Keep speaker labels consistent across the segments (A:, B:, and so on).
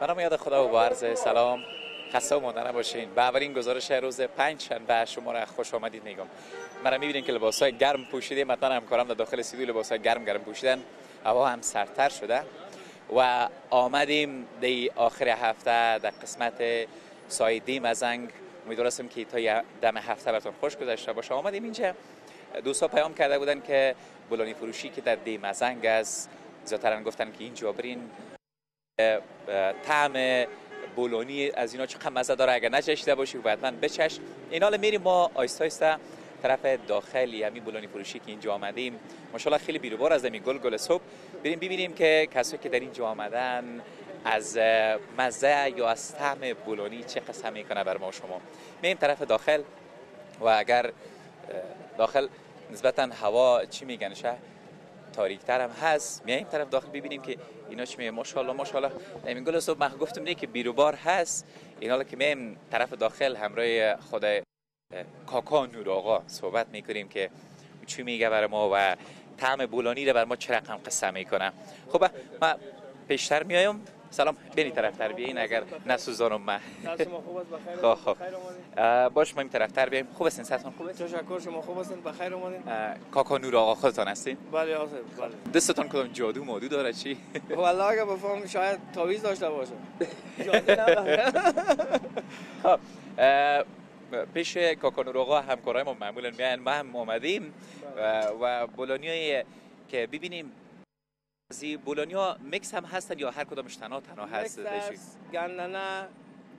A: برام یاد خدا و با عرض سلام. خسته و مانده نباشین. به اولین گزارش روز پنج شنبه شما را خوش آمدید میگم. مرا می‌بینین که لباس های گرم پوشیده. مثلا همکارم در داخل سیدو لباس های گرم گرم پوشیدن. هوا هم سرتر شده. و آمدیم دی آخر هفته در قسمت سایدی مزنگ. امیدوارم که تا دم هفته براتون خوش گذشته باشه. آمدیم اینجا. دوستا پیام کرده بودن که بولانی فروشی که در دی مزنگ است. زیادترن گفتن که این جابرین طعم بولونی از اینا چقدر مزه داره اگر نچشیده باشی بعد بچش. این حال میریم ما آیستا آیستا طرف داخلی همین بولونی فروشی که اینجا آمدیم. ماشاءالله خیلی بیروبار از همین گل گل صبح. بریم ببینیم که کسایی که در اینجا آمدن از مزه یا از طعم بولونی چه قسم می‌کنه بر ما شما. میم طرف داخل و اگر داخل نسبتا هوا چی میگن تاریکتر هم هست. میایم طرف داخل ببینیم که اینا چی میگه ماشاءالله ماشاءالله. همین گل صبح گفتم نه که بیروبار هست. این حالا که میایم طرف داخل همراه خود کاکا نور آقا صحبت می‌کنیم که چی میگه برای ما و طعم بولانی رو بر ما چه رقم قصه می‌کنه. خب من پیشتر میایم. سلام. بینی طرف تر بیاین اگر نسوزانم من.
B: خب
A: خب. باش ما این طرف تر بیایم خوب هستین؟ سرتون خوبه
B: تشکر شما خوب هستین؟ بخیر اومدین؟
A: کاکا نور آقا خودتان هستین؟
B: بله آصف بله.
A: دستتون کدام جادو مادو داره چی؟
B: والله اگه بفهم شاید تاویز داشته باشه.
A: خب پیش کاکا نور آقا همکارای ما معمولا میان. ما هم اومدیم. و بولونیای که ببینیم بولونیا میکس هم هستن یا هر کدامش تنها تنها هست؟
B: گندنه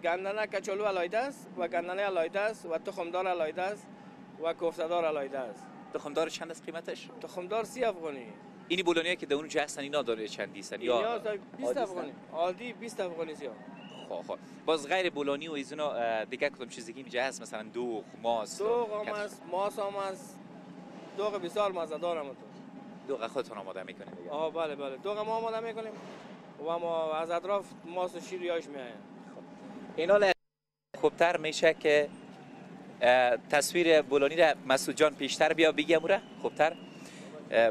B: گندنه کچالو علایده است و گندنه علایده است و تخمدار علایده است و کوفته‌دار علایده است.
A: تخمدار چند است قیمتش؟
B: تخمدار سی افغانی.
A: اینی بولونیا که در اونجا هستن اینا داره چندی هستن؟ یا
B: 20 افغانی. عادی 20 افغانی سیا
A: خب خب. باز غیر بولونی و ایزونا دیگه کدوم چیزی که اینجا هست؟ مثلا دوغ ماس
B: دوغ هم است ماس هم است دوغ بسیار مزه دارم تو.
A: دوغ خودتون آماده می‌کنید دیگه.
B: آه بله بله. دوغ ما آماده می‌کنیم. و ما از اطراف ماس و شیر یاش میایم
A: این حال خوبتر میشه که تصویر بولانی را مسعود جان پیشتر بیا بگیم را خوبتر؟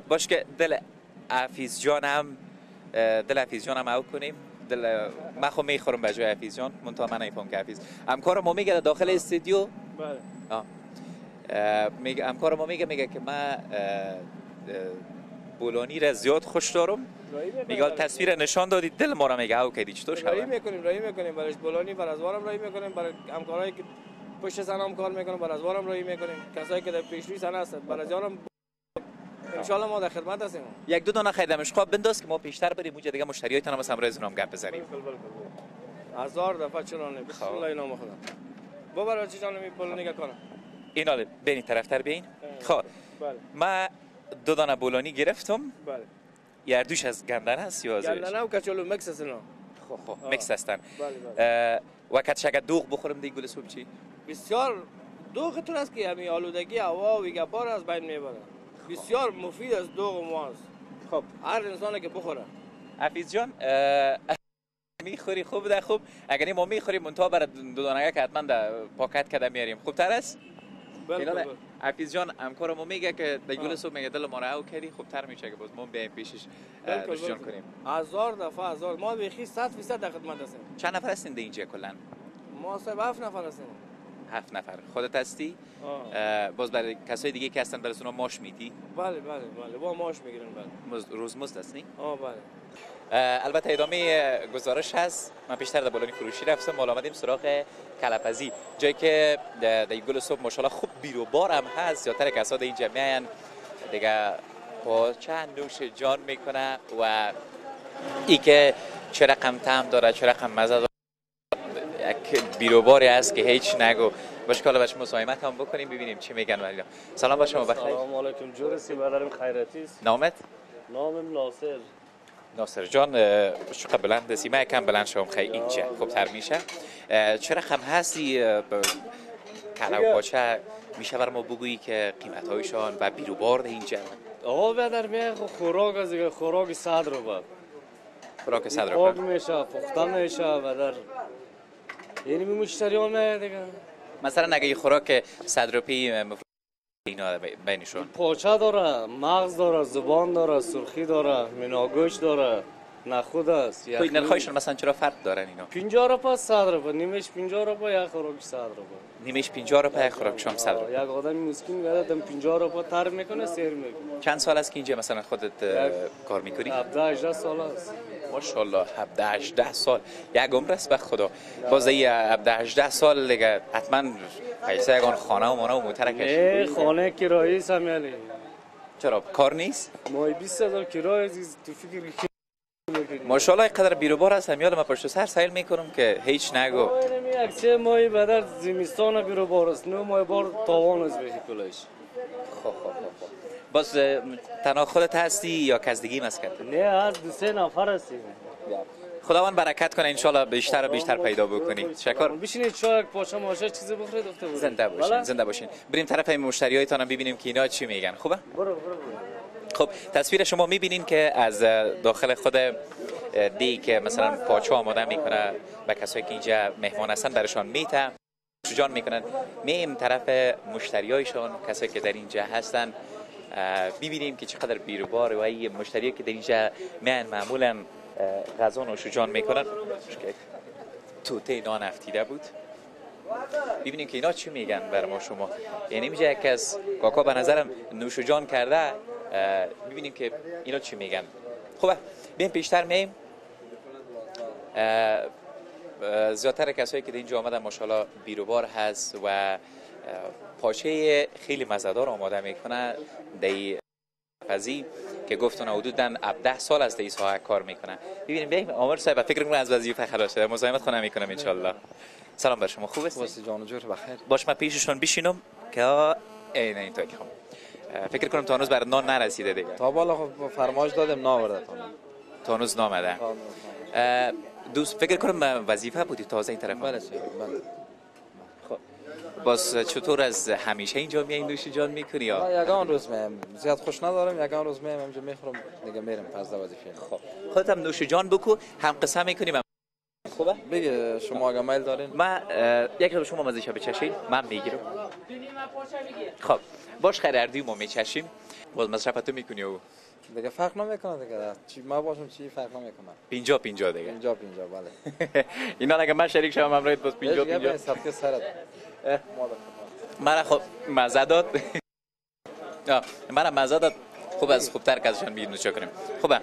A: باش که دل حفیظ جان هم دل حفیظ جان هم او کنیم. دل من خو می‌خورم به جای حفیظ جان منتها من نیفهم که حفیظ. همکار ما میگه داخل استودیو.
B: بله.
A: آه. میگه همکار ما میگه میگه که من بولانی را زیاد خوش دارم. میگه تصویر نشان دادی دل ما را میگه او کدی چطور
B: رایی می‌کنیم رایی می‌کنیم برای بولانی بر ازوارم رایی می‌کنیم برای همکارایی که پشت سنم کار می‌کنن بر ازوارم رایی می‌کنیم. کسایی که در پیشروی سن هستند بر ازوارم ان ما در خدمت هستیم.
A: یک دو دانه خیدمش خواب بنداز که ما پیشتر بریم اونجا دیگه مشتریاتون هم امروز نام گپ بزنیم.
B: هزار دفعه چرا نه بسم الله نام خدا بابا چی جان می بولانی کنم.
A: اینا بین؟ طرفتر بیاین خب ما دو دانه بولانی گرفتم.
B: بله.
A: یه دوش از گندن هست یا ازش
B: گندنه و کچالو مکس هستن
A: خب خب مکس هستن.
B: بله بله.
A: و کت شگه دوغ بخورم دی گل صبح چی؟
B: بسیار دوغ تو است که همین آلودگی هوا و گپار از بین می‌بره. بسیار مفید است دوغ ماست.
A: خب.
B: هر انسانی که بخوره.
A: حفیظ جان می‌خوری؟ خوب ده خوب. اگر ما می‌خوریم منتها برای دو دانه که حتما در پاکت کده میاریم خوبتر است؟
B: بله
A: حفیظ جان همکار ما میگه که در گل صبح میگه دل ما رو او کردی خوبتر میشه که باز ما بیایم پیشش جان کنیم.
B: هزار دفعه هزار. ما بخی 100 درصد در خدمت هستیم
A: چند نفر هستین در اینجا کلا؟
B: ما سه هفت نفر هستیم.
A: هفت نفر. خودت هستی؟ باز برای کسای دیگه که هستن برای اونا ماش میدی؟
B: بله بله بله. با ماش می‌گیرن بله.
A: روز مزد هستی؟
B: آه بله.
A: البته ادامه گزارش هست. من پیشتر در بولانی فروشی رفتم مال آمدیم سراغ کلپزی. جایی که در گل صبح ماشاءالله خوب بیرو بار هم هست. زیادتر کسا در اینجا میاین دیگه با چند نوش جان می‌کنه و ای که چه رقم تم داره چه رقم مزه بیروباری است که هیچ نگو. باشه که حالا بچه مساهمت هم بکنیم ببینیم چی میگن ولی سلام با شما بخیر
C: سلام علیکم. جورسی برادرم خیراتی است.
A: نامت؟
C: نامم ناصر.
A: ناصر جان شو بلند هستی. من کم بلند شوم. خیلی اینجا. خوب تر میشه. چرا خم هستی؟ کلو پاچه میشه بر ما بگویی که قیمت هایشان و بیروبار اینجا.
C: آقا بدر میه خوراک از خوراک صدر رو بعد
A: خوراک صدر
C: رو میشه پخته میشه. بدر یعنی می مشتری ها میه دیگه
A: مثلا اگه خوراک صدر روپی اینا بینشون
C: پاچه داره مغز داره زبان داره سرخی داره مناگوش داره نخود است
A: این نرخایشون مثلا چرا فرق دارن اینا؟
C: 50 روپا 100 روپا نیمش 50 روپا یک خوراک 100 روپا.
A: نیمش 50 روپیه خوراکشون 100 روپیه
C: یک آدم مسکین دم 50 روپا تر می‌کنه سیر می‌کنه.
A: چند سال است که اینجا مثلا خودت کار می‌کنی؟
C: 17 18 سال است.
A: ماشاءالله 17 18 سال. یک عمر است به خدا. باز ای 17 18 سال دیگه. حتما پیسه یگان خانه و مانه و موتر کشید.
C: ای خانه کرایی سمیالی
A: چرا؟ کار نیست؟
C: مای 20 هزار کرایه از تو فکر
A: ماشاءالله اینقدر بیروبار است همیال ما پشت سر سیل می‌کنم که هیچ نگو.
C: اینمی یک سه ماهی بدر زمستان بیرو بار است. نو ماه بار تاوان است بهی کلش
A: خب. باز تنها خودت هستی یا کزدگی مسکت
C: نه از دو سه نفر هستیم
A: خداوند برکت کنه انشالله بیشتر و بیشتر پیدا بکنی. تشکر
C: بشینید چای یک پاچه ماشه چیزی بخورید دکتر بزرگ.
A: زنده باشین
C: بله؟
A: زنده باشین. بریم طرف مشتری هایتان ببینیم که اینا چی میگن. خوبه؟
C: برو برو برو.
A: خب تصویر شما می‌بینین که از داخل خود دی که مثلا پاچه آماده می‌کنه و کسایی که اینجا مهمان هستن برشان میته. جان می‌کنن. میم طرف مشتری هایشان کسایی که در اینجا هستن. ببینیم که چقدر بیروبار و این مشتری که در اینجا میان معمولا غذا نوشجان می‌کنن. توته نان افتیده بود. ببینیم که اینا چی میگن بر ما شما. یعنی میشه یک از کاکا به نظرم نوش جان کرده ببینیم که اینا چی میگن. خوبه بیم پیشتر میم. زیادتر کسایی که در اینجا آمدن ماشاءالله بیروبار هست و پاچه خیلی مزدار آماده می‌کنه. دی فضی که گفتن حدودا 17 سال از دی ساعت کار می‌کنه. ببینیم بیایم عامر صاحب فکر کنم از وظیفه خلاص شده. مزاحمت خونه می‌کنم ان سلام بر شما. خوب است
D: واسه جان. جور بخیر.
A: باش من پیششون بشینم که این این تو که فکر کنم تا هنوز بر نان نرسیده دیگه.
D: تا بالا خب فرمایش دادم ناورده تا
A: تا هنوز نامده. دوست فکر کنم وظیفه بودی تازه این طرف.
D: بله بله.
A: باز چطور از همیشه اینجا میای نوش جان می‌کنی یا؟
D: یگان روز میم زیاد خوش ندارم یگان روز میم اینجا می‌خورم دیگه میرم پس وظیفه خب.
A: خودت هم نوش جان بکو هم قسم می‌کنیم هم خوبه؟
D: بگه شما اگه میل دارین.
A: من یک رو شما مزیشا بچشین من می‌گیرم. خب. باش خیردی ما میچشیم. باز مصرفتو می‌کنی و
D: دیگه فرق نمی‌کنه دیگه. چی ما باشم چی فرق نمی‌کنه.
A: پینجا پینجا دیگه.
D: اینجا پینجا بله.
A: اینا اگه من شریک شوم باز پینجا
D: پینجا
A: پینجا.
D: پینجا صدقه سرت.
A: مرا خب مزه داد مرا مزه داد خوب از خوبتر که ازشان چه کنیم خوبه.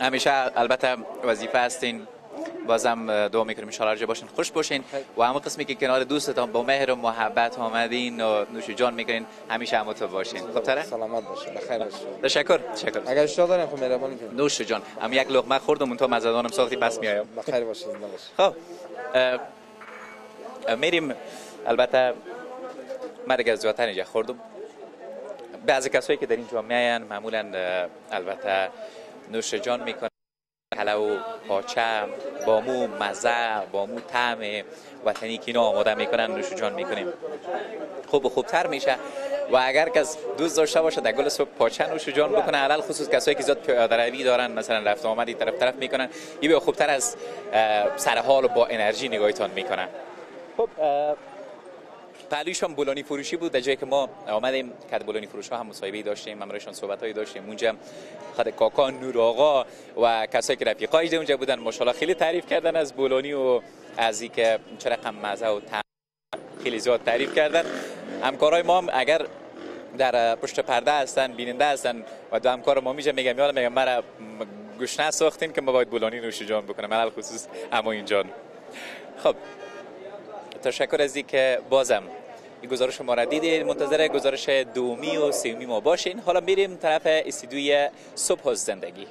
A: همیشه البته وظیفه هستین. بازم دعا می‌کنیم ان شاء باشین خوش باشین. و همون قسمی که کنار دوستتان با مهر و محبت آمدین و نوش جان می‌کنین همیشه همو تو باشین. خوب تره؟
D: سلامت باشه. بخیر باشه.
A: تشکر. تشکر.
D: اگر اشتها دارین خب مهربانی کنید
A: نوش جان هم یک لقمه خوردم اون تو مزدانم ساختی پس میایم.
D: بخیر باشه
A: خب میریم. البته من دیگه زیادتر اینجا خوردم. بعضی کسایی که در اینجا میاین معمولا البته نوش جان می‌کنن پاچه با مو مزه با مو طعم وطنی که اینا آماده می‌کنن نوش جان می‌کنیم. خوب و خوبتر میشه. و اگر کس دوست داشته باشه در گل صبح پاچه نوش جان بکنه. علل خصوص کسایی که زیاد پیاده روی دارن مثلا رفت و آمدی طرف طرف می‌کنن. یه به خوبتر از اه، سر حال و با انرژی نگاهتان می‌کنن. خب پهلویش هم بولانی فروشی بود در جایی که ما آمدیم که بولانی فروش ها هم مصاحبه داشتیم همراهشان صحبت هایی داشتیم. اونجا خود کاکا نور آقا و کسایی که رفیقای اونجا بودن ماشاءالله خیلی تعریف کردن از بولانی و از اینکه چه رقم مزه و طعم خیلی زیاد تعریف کردن. همکارای ما هم اگر در پشت پرده هستن بیننده هستن و دو همکار ما میشه میگم یالا میگم مرا گشنه ساختین که ما باید بولانی نوش جان بکنم. من خصوص اما اینجان خب تشکر از که بازم گزارش ما را دیدید. منتظر گزارش دومی و سومی ما باشین حالا میریم طرف استودیوی صبح و زندگی.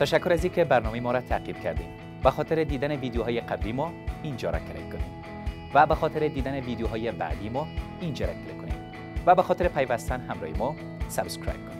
A: تشکر از اینکه برنامه ما را تعقیب کردید به خاطر دیدن ویدیوهای قبلی ما اینجا را کلیک کنید و به خاطر دیدن ویدیوهای بعدی ما اینجا را کلیک کنید و به خاطر پیوستن همراه ما subscribe کنید